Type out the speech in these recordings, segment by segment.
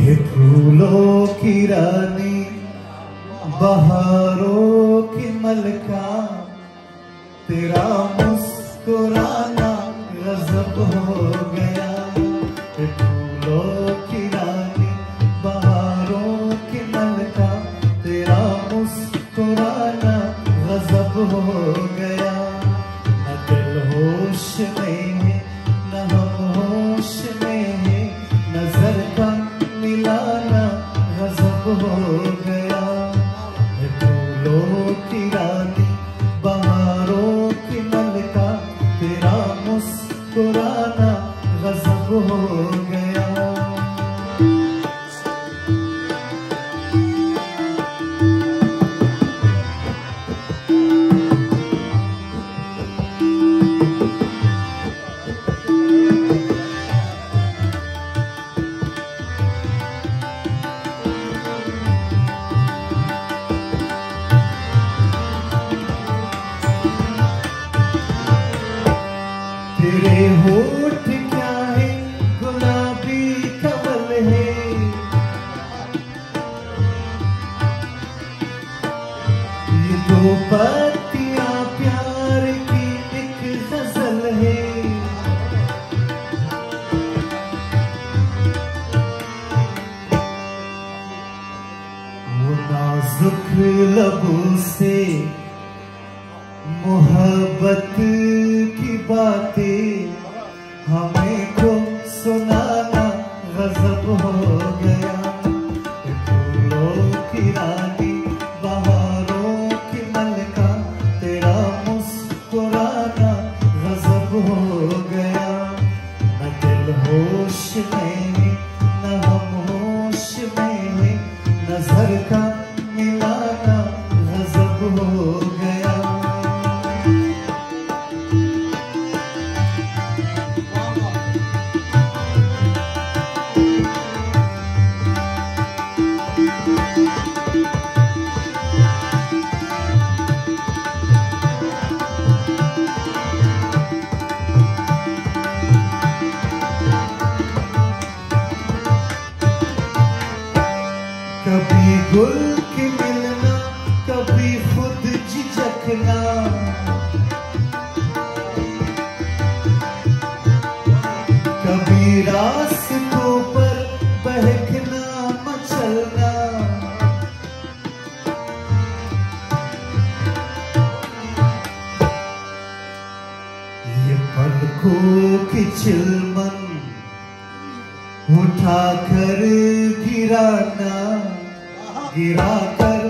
ये फूलों की रानी बहारों की मलका। तेरा मुस्कुराना गजब हो गया। तेरे होठ क्या है? गुलाबी कमल है। ये तो पत्तियाँ प्यार की एक गज़ल है। वो नाजुक लबों से मोहब्बत की बातें कभी गुल के मिलना कभी खुद झिझकना मन। उठा कर गिराना गिरा कर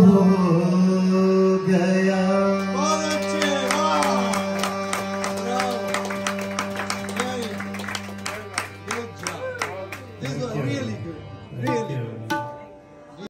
हो